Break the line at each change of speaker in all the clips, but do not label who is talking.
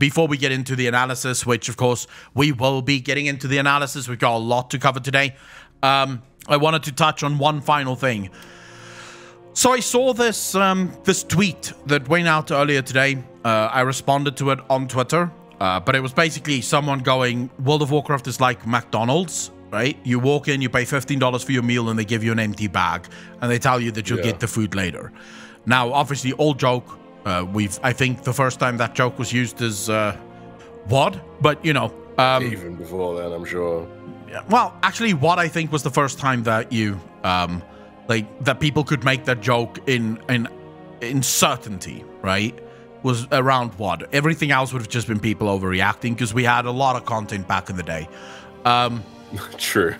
before we get into the analysis, which of course we will be getting into the analysis, we've got a lot to cover today. Um, I wanted to touch on one final thing. So I saw this um, this tweet that went out earlier today. Uh, I responded to it on Twitter, uh, but it was basically someone going, "World of Warcraft is like McDonald's, right? You walk in, you pay fifteen dollars for your meal, and they give you an empty bag, and they tell you that you'll yeah. get the food later." Now, obviously, old joke. Uh, we've I think the first time that joke was used is uh, WoD, but you know,
um, even before then, I'm sure.
Yeah, well, actually, what I think was the first time that you um, like that people could make that joke in in in certainty, right? Was around WoD. Everything else would have just been people overreacting because we had a lot of content back in the day. Um,
True.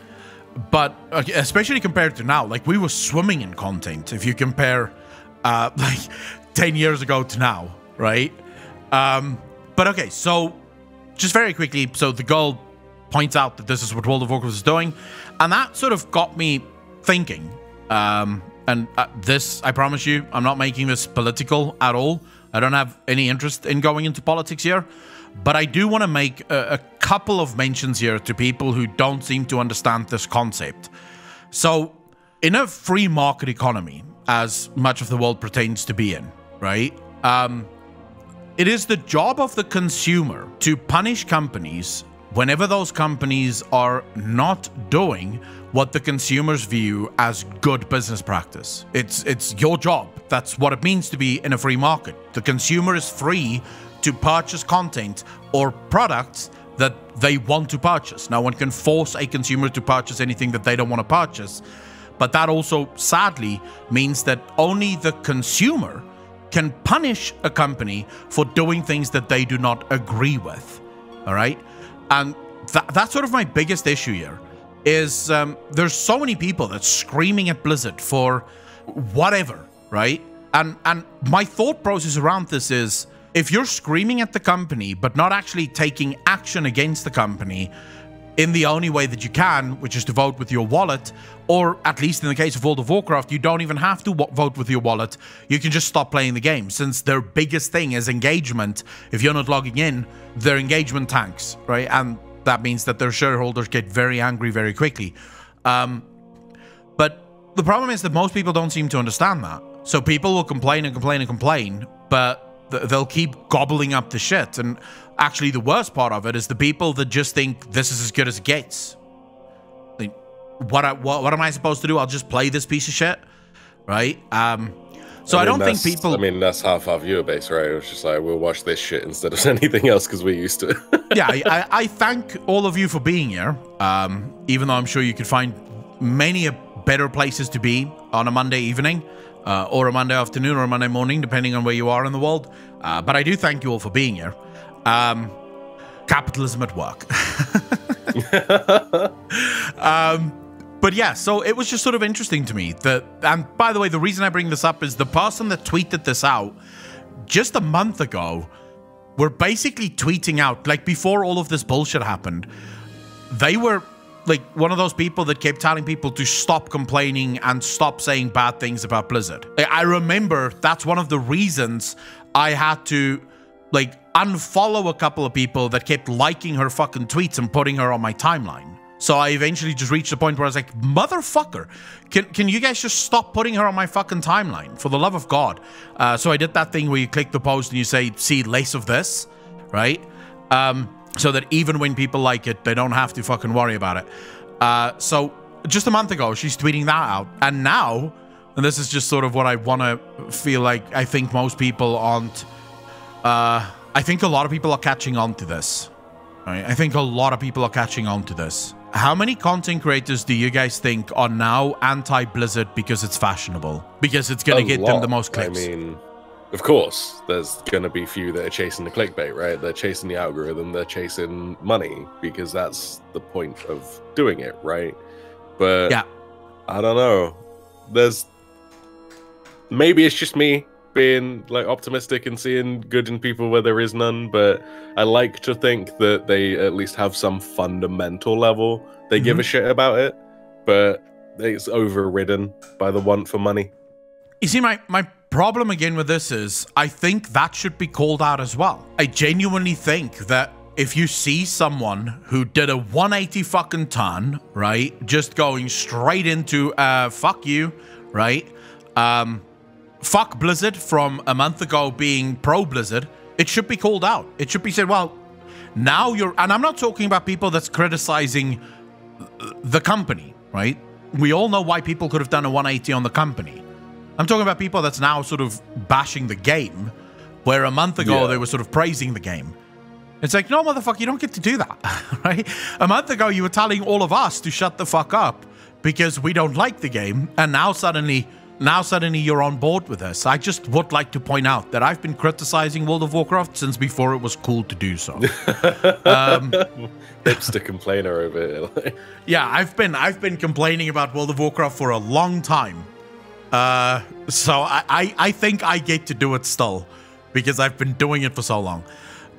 But especially compared to now, like we were swimming in content. If you compare uh, like 10 years ago to now, right? Um, but okay, so just very quickly, so the girl points out that this is what World of Warcraft is doing, and that sort of got me thinking. Um, and uh, this, I promise you, I'm not making this political at all. I don't have any interest in going into politics here, but I do want to make a, a couple of mentions here to people who don't seem to understand this concept. So, in a free market economy, as much of the world pertains to be in, right? Um, it is the job of the consumer to punish companies whenever those companies are not doing what the consumers view as good business practice. It's it's your job. That's what it means to be in a free market. The consumer is free to purchase content or products that they want to purchase. No one can force a consumer to purchase anything that they don't want to purchase. But that also sadly means that only the consumer can punish a company for doing things that they do not agree with. All right? And th- that's sort of my biggest issue here is um, there's so many people that's screaming at Blizzard for whatever, right? And and my thought process around this is if you're screaming at the company but not actually taking action against the company, in the only way that you can, which is to vote with your wallet, or at least in the case of World of Warcraft, you don't even have to vote with your wallet. You can just stop playing the game since their biggest thing is engagement. If you're not logging in, their engagement tanks, right? And that means that their shareholders get very angry very quickly. Um, but the problem is that most people don't seem to understand that. So people will complain and complain and complain, but they'll keep gobbling up the shit. And actually, the worst part of it is the people that just think this is as good as it gets. Like, what, I, what, what am I supposed to do? I'll just play this piece of shit, right? Um, so I, mean, I don't think people.
I mean, that's half our viewer base, right? It's just like we'll watch this shit instead of anything else because we're used to it.
yeah, I, I, thank all of you for being here. Um, even though I'm sure you could find many better places to be on a Monday evening uh, or a Monday afternoon or a Monday morning, depending on where you are in the world. Uh, but I do thank you all for being here. Um, capitalism at work. um, but yeah, so it was just sort of interesting to me that, and by the way, the reason I bring this up is the person that tweeted this out just a month ago were basically tweeting out, like before all of this bullshit happened, they were like one of those people that kept telling people to stop complaining and stop saying bad things about Blizzard. I remember that's one of the reasons I had to like unfollow a couple of people that kept liking her fucking tweets and putting her on my timeline. So I eventually just reached a point where I was like, motherfucker, can, can you guys just stop putting her on my fucking timeline? For the love of God. Uh, so I did that thing where you click the post and you say, see less of this, right? Um, so that even when people like it, they don't have to fucking worry about it. Uh, so just a month ago, she's tweeting that out. And now, and this is just sort of what I want to feel like I think most people aren't. Uh, I think a lot of people are catching on to this. Right? I think a lot of people are catching on to this. How many content creators do you guys think are now anti Blizzard because it's fashionable? Because it's going to get lot. them the most clicks?
I mean, of course, there's going to be few that are chasing the clickbait, right? They're chasing the algorithm, they're chasing money because that's the point of doing it, right? But yeah, I don't know. There's maybe it's just me being like optimistic and seeing good in people where there is none, but I like to think that they at least have some fundamental level. They mm-hmm. give a shit about it, but it's overridden by the want for money.
You see, my my problem again with this is I think that should be called out as well. I genuinely think that if you see someone who did a 180 fucking turn, right, just going straight into uh fuck you, right? Um fuck Blizzard from a month ago being pro Blizzard, it should be called out. It should be said, well, now you're and I'm not talking about people that's criticizing the company, right? We all know why people could have done a 180 on the company. I'm talking about people that's now sort of bashing the game, where a month ago yeah. they were sort of praising the game. It's like, no, motherfucker, you don't get to do that, right? A month ago, you were telling all of us to shut the fuck up because we don't like the game, and now suddenly, now suddenly you're on board with us. I just would like to point out that I've been criticizing World of Warcraft since before it was cool to do so.
um, Hipster complainer over
here. yeah, I've been I've been complaining about World of Warcraft for a long time. Uh, so I, I, I think I get to do it still because I've been doing it for so long.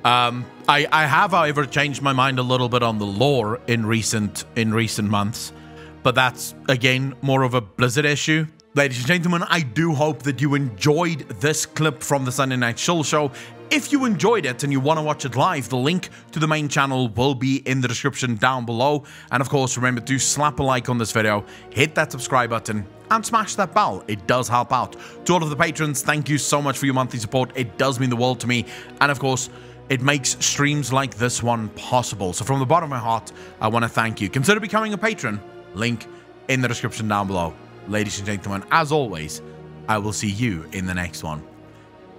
Um, I, I have, however, changed my mind a little bit on the lore in recent in recent months, but that's again more of a Blizzard issue. Ladies and gentlemen, I do hope that you enjoyed this clip from the Sunday Night Shill Show. If you enjoyed it and you want to watch it live, the link to the main channel will be in the description down below. And of course, remember to slap a like on this video, hit that subscribe button, and smash that bell. It does help out. To all of the patrons, thank you so much for your monthly support. It does mean the world to me. And of course, it makes streams like this one possible. So from the bottom of my heart, I want to thank you. Consider becoming a patron. Link in the description down below. Ladies and gentlemen, as always, I will see you in the next one.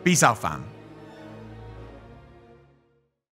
Peace out, fam.